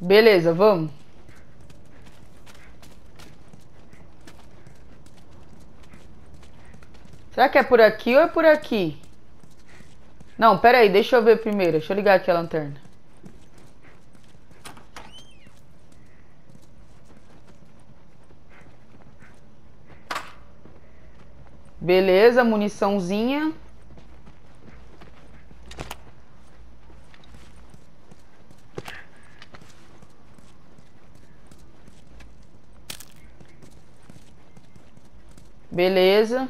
Beleza, vamos. Será que é por aqui ou é por aqui? Não, pera aí, deixa eu ver primeiro. Deixa eu ligar aqui a lanterna. Beleza, muniçãozinha. Beleza.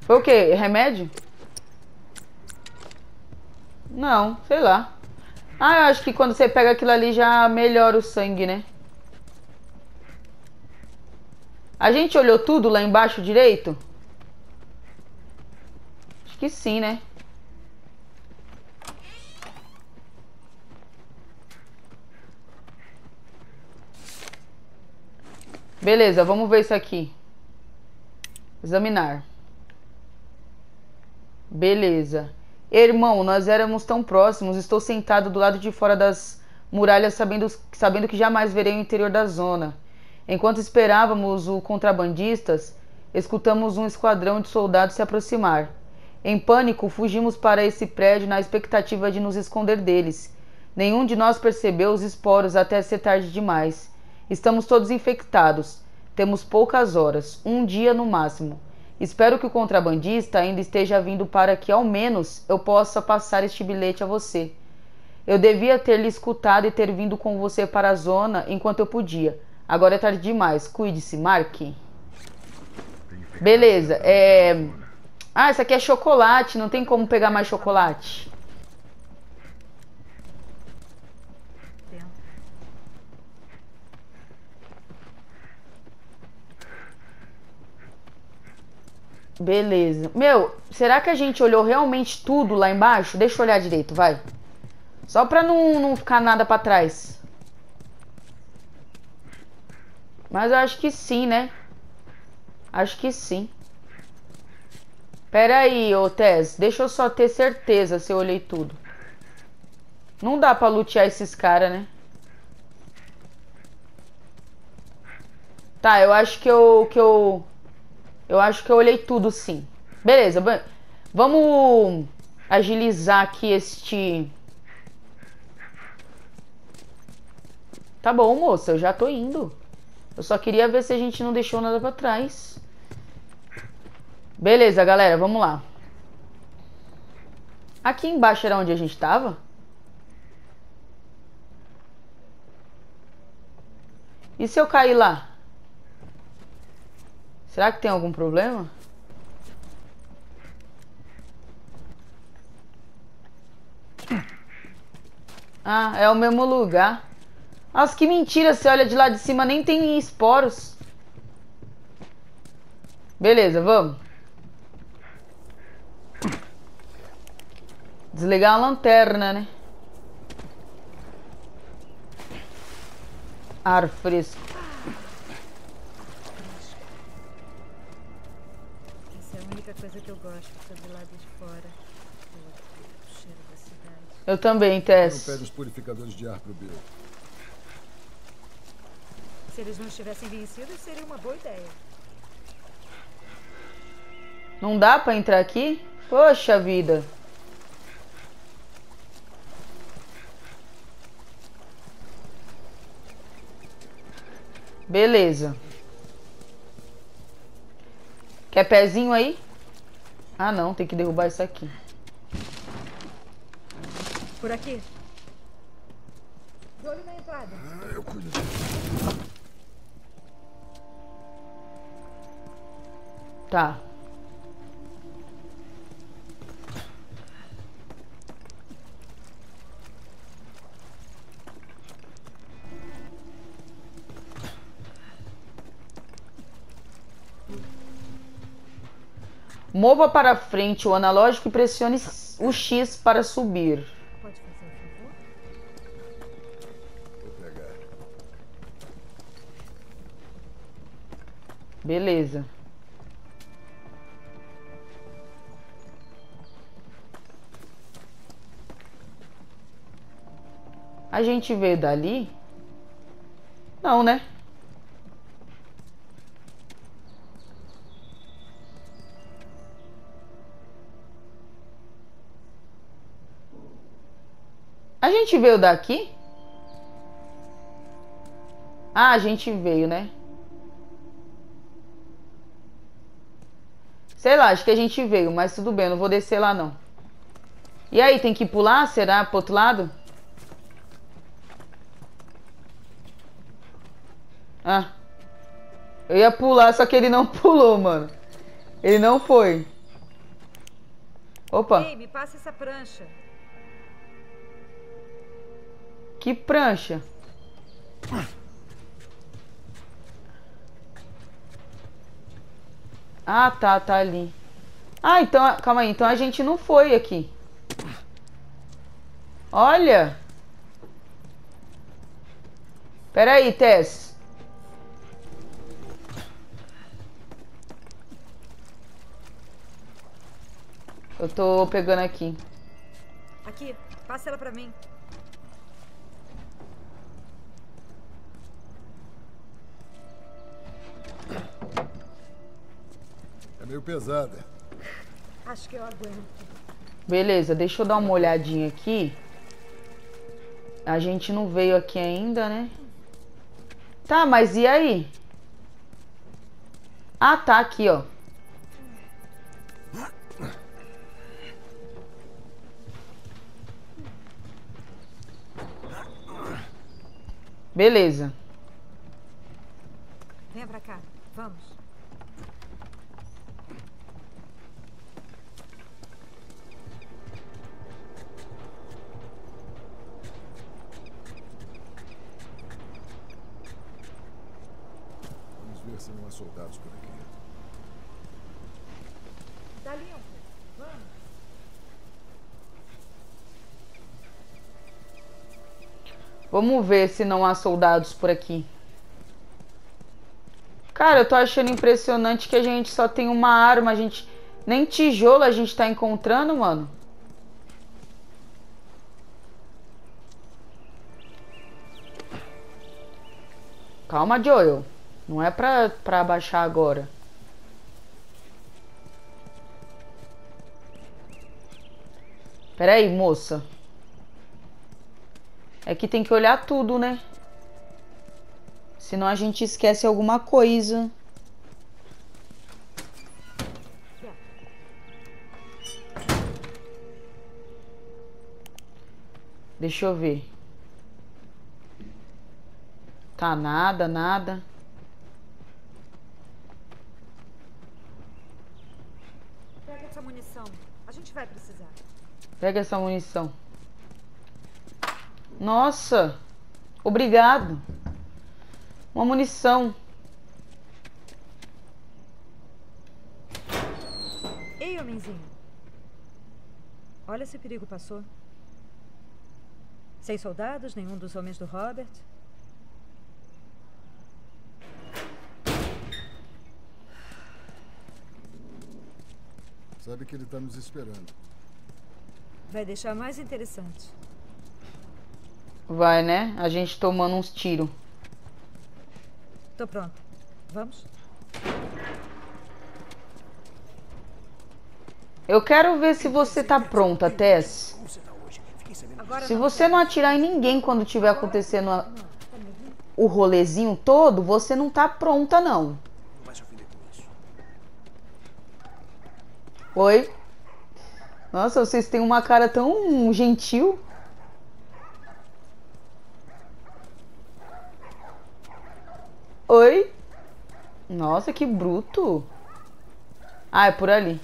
Foi o que? Remédio? Não, sei lá. Ah, eu acho que quando você pega aquilo ali já melhora o sangue, né? A gente olhou tudo lá embaixo direito? Acho que sim, né? Beleza, vamos ver isso aqui. Examinar. Beleza. Irmão, nós éramos tão próximos. Estou sentado do lado de fora das muralhas, sabendo, sabendo que jamais verei o interior da zona. Enquanto esperávamos o contrabandistas, escutamos um esquadrão de soldados se aproximar. Em pânico, fugimos para esse prédio na expectativa de nos esconder deles. Nenhum de nós percebeu os esporos até ser tarde demais. Estamos todos infectados. Temos poucas horas, um dia no máximo. Espero que o contrabandista ainda esteja vindo para que, ao menos, eu possa passar este bilhete a você. Eu devia ter lhe escutado e ter vindo com você para a zona enquanto eu podia. Agora é tarde demais. Cuide-se, Mark. Beleza. É... Ah, isso aqui é chocolate. Não tem como pegar mais chocolate. Beleza. Meu, será que a gente olhou realmente tudo lá embaixo? Deixa eu olhar direito, vai. Só pra não, não ficar nada pra trás. Mas eu acho que sim, né? Acho que sim. Pera aí, ô Tess. Deixa eu só ter certeza se eu olhei tudo. Não dá pra lutear esses caras, né? Tá, eu acho que eu... Que eu... Eu acho que eu olhei tudo sim. Beleza, vamos agilizar aqui este... Tá bom, moça, eu já tô indo. Eu só queria ver se a gente não deixou nada pra trás. Beleza, galera, vamos lá. Aqui embaixo era onde a gente tava? E se eu cair lá? Será que tem algum problema? Ah, é o mesmo lugar. Nossa, que mentira. Você olha de lá de cima, nem tem esporos. Beleza, vamos. Desligar a lanterna, né? Ar fresco. Coisa que eu gosto, do lado de fora. O cheiro da cidade. Eu também, Tess. Não pede os purificadores de ar pro Bill. Se eles não estivessem vencidos, seria uma boa ideia. Não dá pra entrar aqui? Poxa vida. Beleza. Quer pezinho aí? Ah, não. Tem que derrubar isso aqui. Por aqui. De olho na entrada. Ah, eu cuido. Tá. Mova para frente o analógico e pressione o X para subir. Pode fazer um favor? Vou pegar. Beleza. A gente veio dali? Não, né? A gente veio daqui? Ah, a gente veio, né? Sei lá, acho que a gente veio, mas tudo bem, não vou descer lá não. E aí, tem que pular? Será pro outro lado? Ah. Eu ia pular, só que ele não pulou, mano. Ele não foi. Opa. Ei, me passa essa prancha. Que prancha? Ah, tá, tá ali. Ah, então, calma aí. Então a gente não foi aqui. Olha. Pera aí, Tess. Eu tô pegando aqui. Aqui, passa ela pra mim. Meio pesada. Acho que eu aguento. Beleza, deixa eu dar uma olhadinha aqui. A gente não veio aqui ainda, né? Tá, mas e aí? Ah, tá aqui, ó. Beleza. Venha pra cá. Vamos. Vamos ver se não há soldados por aqui. Um pouco. Vamos. Vamos ver se não há soldados por aqui. Cara, eu tô achando impressionante que a gente só tem uma arma, a gente nem tijolo a gente tá encontrando, mano. Calma, Joel. Não é pra, pra abaixar agora. Pera aí, moça. É que tem que olhar tudo, né? Senão a gente esquece alguma coisa. Deixa eu ver. Tá nada, nada. Pega essa munição. A gente vai precisar. Pega essa munição. Nossa! Obrigado. Uma munição. Ei, homenzinho. Olha esse perigo passou. Sem soldados, nenhum dos homens do Robert. Sabe que ele tá nos esperando. Vai deixar mais interessante. Vai, né? A gente tomando uns tiros. Tô pronta. Vamos? Eu quero ver se você tá pronta, Tess. Se você não atirar em ninguém quando tiver acontecendo a- o rolezinho todo, você não tá pronta, não. Oi? Nossa, vocês têm uma cara tão gentil. Oi? Nossa, que bruto. Ah, é por ali.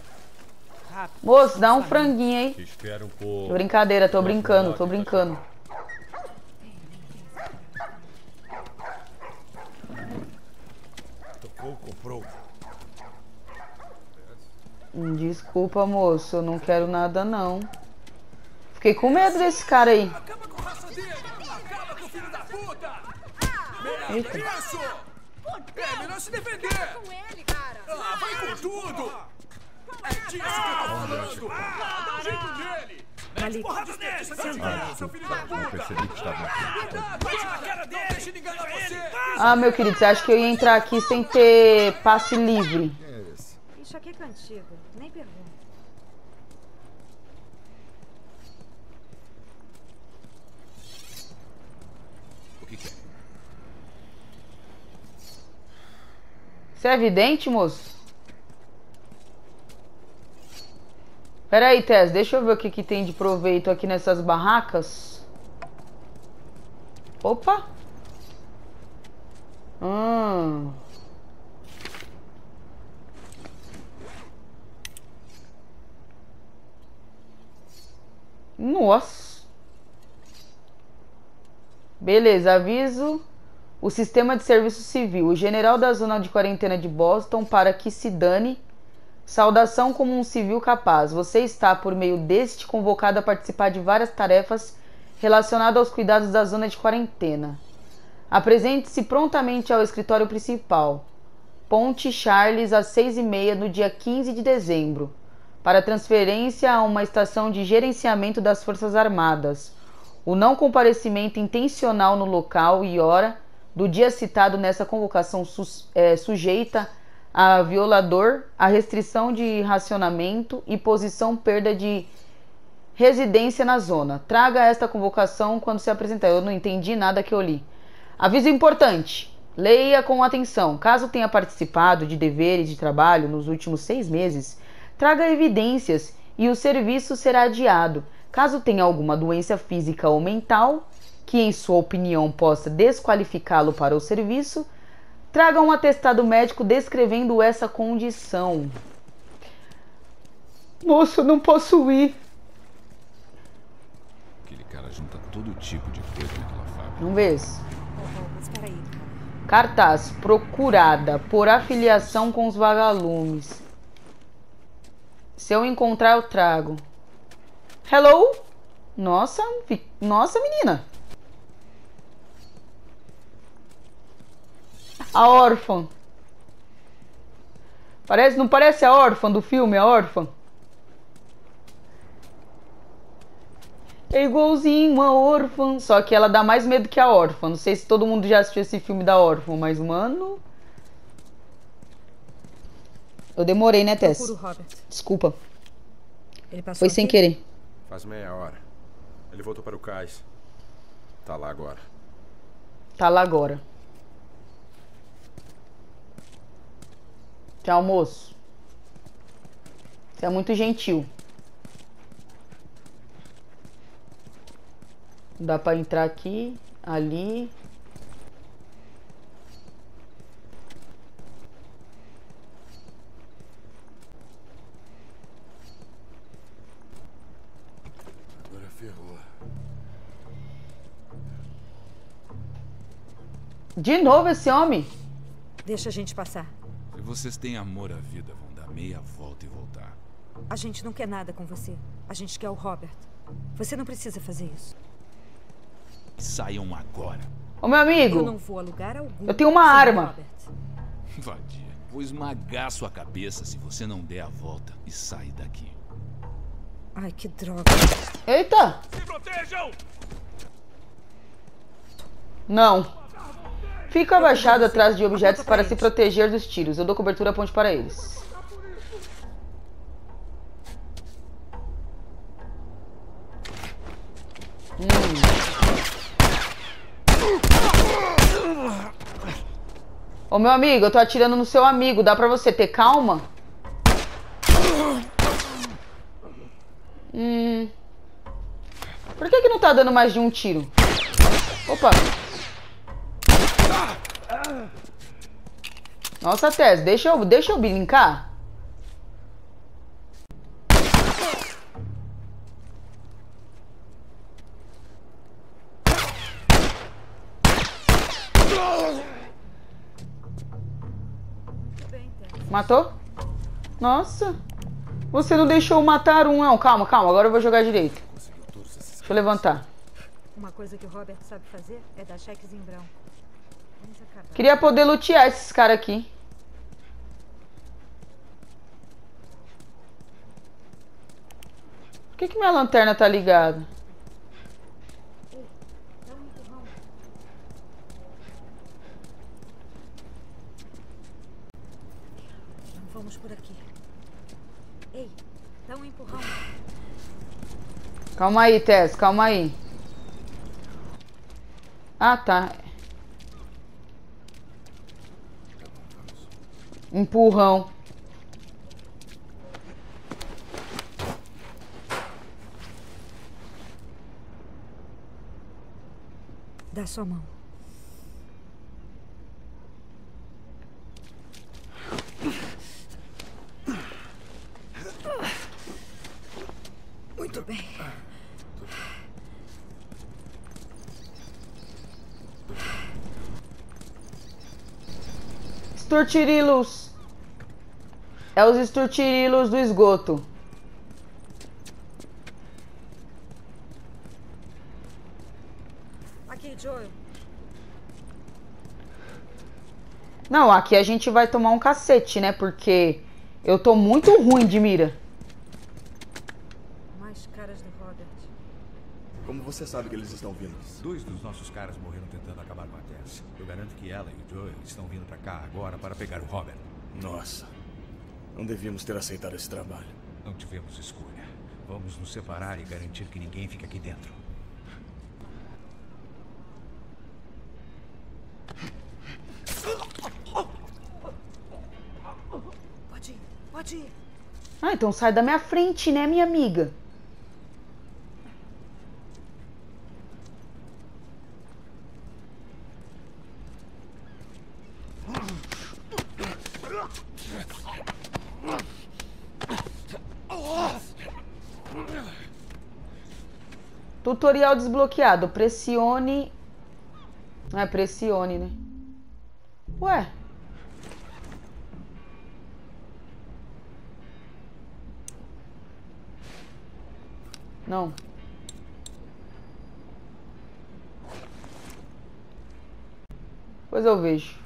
Moço, dá um franguinho aí. Brincadeira, tô brincando, tô brincando. Desculpa, moço, eu não quero nada não. Fiquei com medo desse cara aí. Acaba com a raça dele! Acaba com o filho da puta! Eita. Isso! É melhor se defender! Com ele, cara! Ah, vai com tudo! É disso que eu tô falando! Ah, dá um jeito nele! Porrada. Ah! Ah, meu querido, você acha que eu ia entrar aqui sem ter passe livre? É? Enxaqueca antiga, nem pergunta. O que, que é? Você é evidente, moço? Pera aí, Tess, deixa eu ver o que, que tem de proveito aqui nessas barracas. Opa! Hum. Nossa! Beleza, aviso o sistema de serviço civil, o general da zona de quarentena de Boston, para que se dane. Saudação como um civil capaz. Você está, por meio deste, convocado a participar de várias tarefas relacionadas aos cuidados da zona de quarentena. Apresente-se prontamente ao escritório principal. Ponte Charles, às seis e meia, no dia 15 de dezembro, para transferência a uma estação de gerenciamento das Forças Armadas. O não comparecimento intencional no local e hora do dia citado nessa convocação su é, sujeita a violador, a restrição de racionamento e posição perda de residência na zona. Traga esta convocação quando se apresentar. Eu não entendi nada que eu li. Aviso importante. Leia com atenção. Caso tenha participado de deveres de trabalho nos últimos seis meses, traga evidências e o serviço será adiado. Caso tenha alguma doença física ou mental, que em sua opinião possa desqualificá-lo para o serviço, traga um atestado médico descrevendo essa condição. Moço, não posso ir. Aquele cara junta todo tipo de coisa naquela fábrica. Vamos ver. se- oh, espera aí. Cartaz, procurada por afiliação com os vagalumes. Se eu encontrar, eu trago. Hello? Nossa, nossa menina. A órfã. Parece, não parece a órfã do filme, a órfã? É igualzinho uma órfã, só que ela dá mais medo que a órfã. Não sei se todo mundo já assistiu esse filme da órfã, mas mano, eu demorei, né, Tess? Procura o Robert. Desculpa, Ele passou foi sem aqui? querer. Faz meia hora. Ele voltou para o cais. Tá lá agora. Tá lá agora. Tchau, moço. Você é muito gentil. Dá pra entrar aqui, ali. De novo esse homem? Deixa a gente passar. Se vocês têm amor à vida, vão dar meia volta e voltar. A gente não quer nada com você. A gente quer o Robert. Você não precisa fazer isso. Saiam agora. Ô meu Eu não amigo, vou a lugar algum. Eu tenho uma arma. Vadia. Vou esmagar sua cabeça se você não der a volta e sair daqui. Ai, que droga. eita, Se protejam! não. Fica abaixado atrás de objetos para se proteger dos tiros. Eu dou cobertura ponte para eles. Ô meu amigo, eu tô atirando no seu amigo. Dá pra você ter calma? Hum. Por que, que não tá dando mais de um tiro? Opa! Nossa, Tess, deixa eu, deixa eu brincar. Matou? Nossa. Você não deixou matar um, não. Calma, calma. Agora eu vou jogar direito. Deixa eu levantar. Uma coisa que o Robert sabe fazer é dar cheques em branco. Queria poder lutear esses caras aqui. Por que, que minha lanterna tá ligada? Dá empurrão. Não vamos por aqui. Ei, dá um empurrão. Calma aí, Tess, calma aí. Ah, tá. Empurrão. Dá sua mão. Muito bem. Esturtirilos. É os esturtirilos do esgoto. Aqui, Joel. Não, aqui a gente vai tomar um cacete, né? Porque eu tô muito ruim de mira. Mais caras do Robert. Como você sabe que eles estão vindo? Dois dos nossos caras morreram tentando acabar com a Tess. Eu garanto que ela e o Joel estão vindo pra cá agora para pegar o Robert. Nossa. Não devíamos ter aceitado esse trabalho. Não tivemos escolha. Vamos nos separar e garantir que ninguém fique aqui dentro. Pode ir, pode ir. Ah, então sai da minha frente, né, minha amiga? Tutorial desbloqueado. Pressione. É, pressione, né? Ué. Não. Pois eu vejo.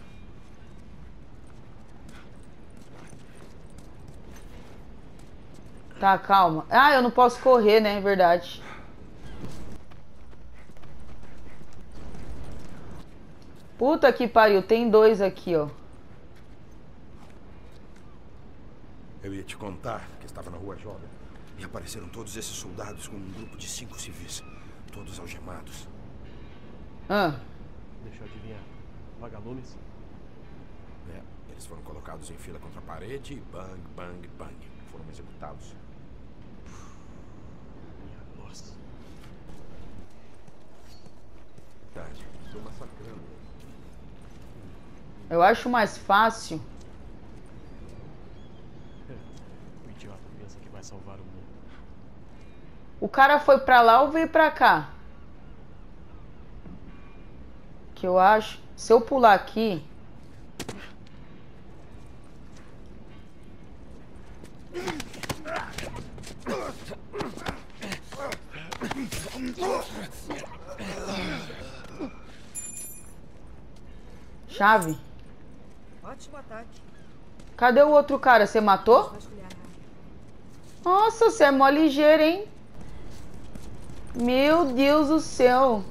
Tá, calma. Ah, eu não posso correr, né? Verdade. Puta que pariu, tem dois aqui, ó. Eu ia te contar que estava na rua Jovem. E apareceram todos esses soldados com um grupo de cinco civis. Todos algemados. Ah, Deixa eu adivinhar. Vagalumes? É, eles foram colocados em fila contra a parede e bang, bang, bang. Foram executados. Minha nossa. Verdade. Estou massacrando. Eu acho mais fácil. O idiota pensa que vai salvar o mundo. O cara foi pra lá ou veio pra cá? Que eu acho. Se eu pular aqui. Chave. Cadê o outro cara? Você matou? Nossa, você é mó ligeiro, hein? Meu Deus do céu.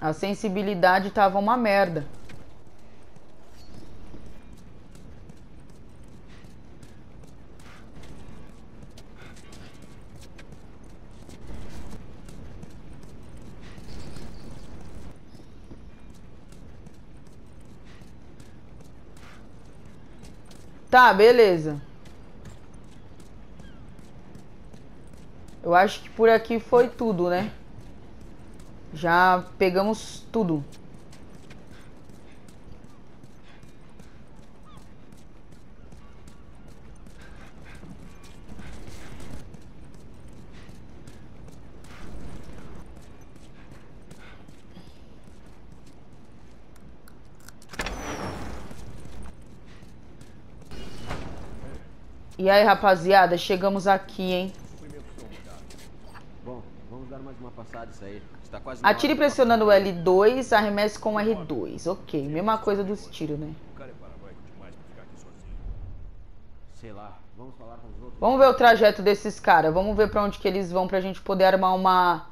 A sensibilidade tava uma merda. Tá, beleza. Eu acho que por aqui foi tudo, né? Já pegamos tudo. E aí, rapaziada, chegamos aqui, hein? Bom, vamos dar mais uma passada isso aí. Está quase Atire hora. pressionando o L2, arremesse com o R2. Ok, mesma coisa dos tiros, né? É. Sei lá, Vamos falar com os outros. Vamos ver o trajeto desses caras. Vamos ver pra onde que eles vão pra gente poder armar uma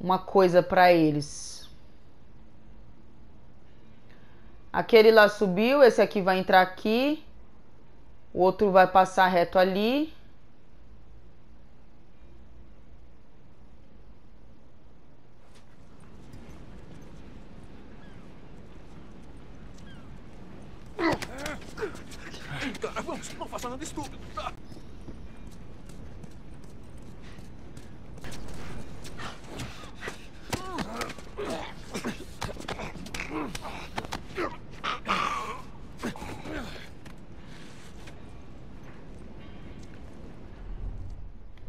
uma coisa pra eles. Aquele lá subiu, esse aqui vai entrar aqui. O outro vai passar reto ali. Cara, vamos, não faça nada estúpido. Tá?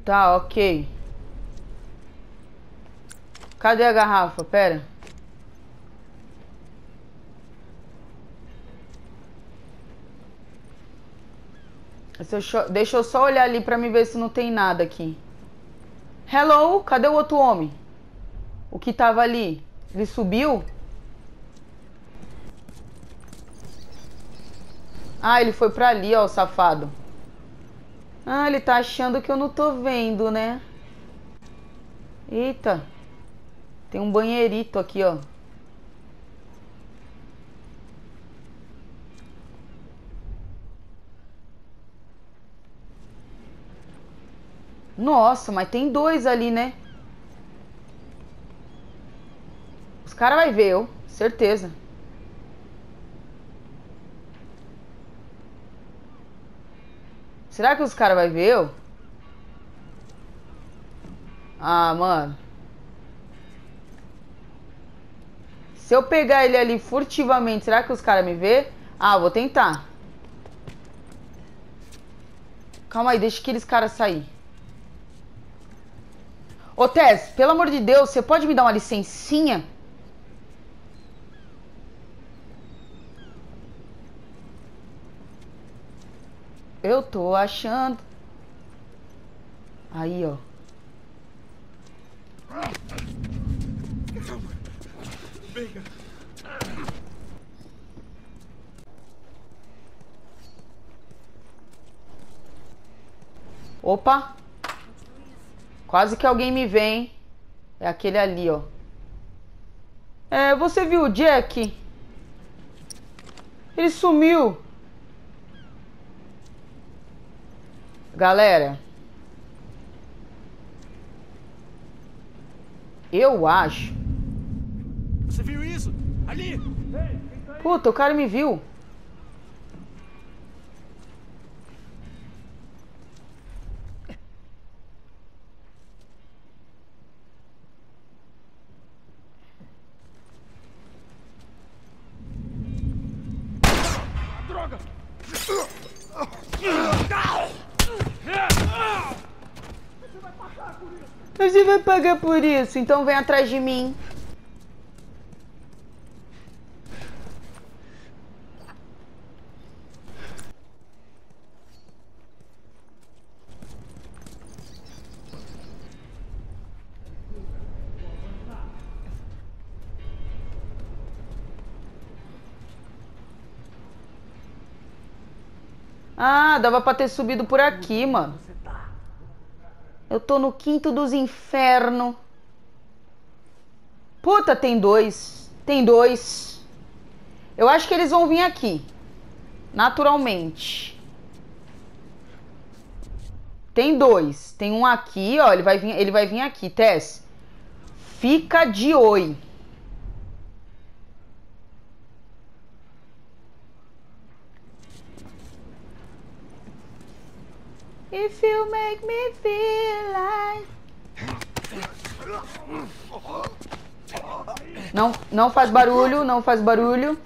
Tá, ok. Cadê a garrafa? Pera. Deixa eu, só olhar ali pra me ver se não tem nada aqui. Hello? Cadê o outro homem? O que tava ali? Ele subiu? Ah, ele foi pra ali, ó, o safado. Ah, ele tá achando que eu não tô vendo, né? Eita. Tem um banheirito aqui, ó. Nossa, mas tem dois ali, né? Os caras vai ver eu, certeza. Será que os caras vai ver eu? Ah, mano. Se eu pegar ele ali furtivamente, será que os caras me vê? Ah, vou tentar. Calma aí, deixa aqueles caras sair. Ô Tess, pelo amor de Deus, você pode me dar uma licencinha? Eu tô achando. Aí, ó. Opa! Quase que alguém me vê? É aquele ali, ó. É, você viu o Jack? Ele sumiu. Galera. Eu acho. Você viu isso? Ali! Puta, o cara me viu. Droga! Você vai pagar por isso, então vem atrás de mim. Ah, dava pra ter subido por aqui, mano. Eu tô no quinto dos infernos. Puta, tem dois. Tem dois. Eu acho que eles vão vir aqui. Naturalmente. Tem dois. Tem um aqui, ó. Ele vai vir, ele vai vir aqui, Tess. Fica de oi. If you make me feel like. Não, não faz barulho, não faz barulho.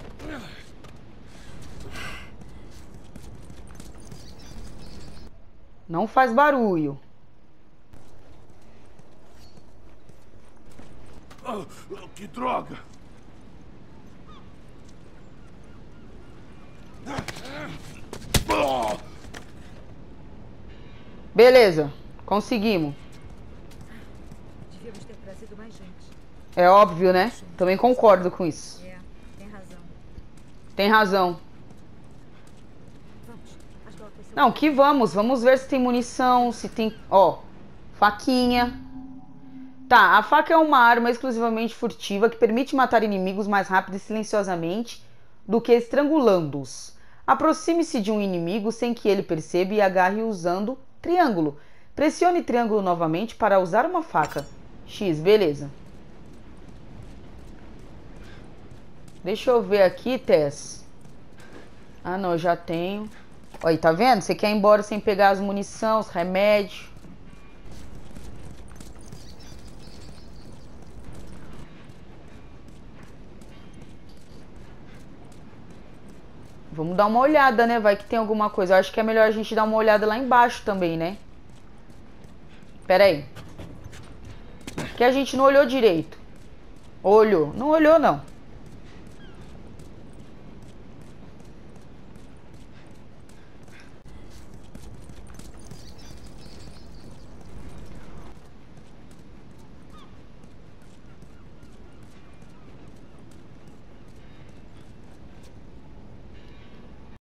Não faz barulho. Ah, que droga! Ah! Beleza, conseguimos. Devíamos ter trazido mais gente. É óbvio, né? Também concordo com isso. É, tem razão. Tem razão. Não, que vamos. Vamos ver se tem munição, se tem... Ó, faquinha. Tá, a faca é uma arma exclusivamente furtiva que permite matar inimigos mais rápido e silenciosamente do que estrangulando-os. Aproxime-se de um inimigo sem que ele perceba e agarre usando triângulo. Pressione triângulo novamente para usar uma faca. X, beleza. Deixa eu ver aqui, Tess. Ah, não, já tenho. Aí, tá vendo? Você quer ir embora sem pegar as munição, os remédios. Vamos dar uma olhada, né? Vai que tem alguma coisa. Eu acho que é melhor a gente dar uma olhada lá embaixo também, né? Pera aí. Que a gente não olhou direito. Olhou. Não olhou, não.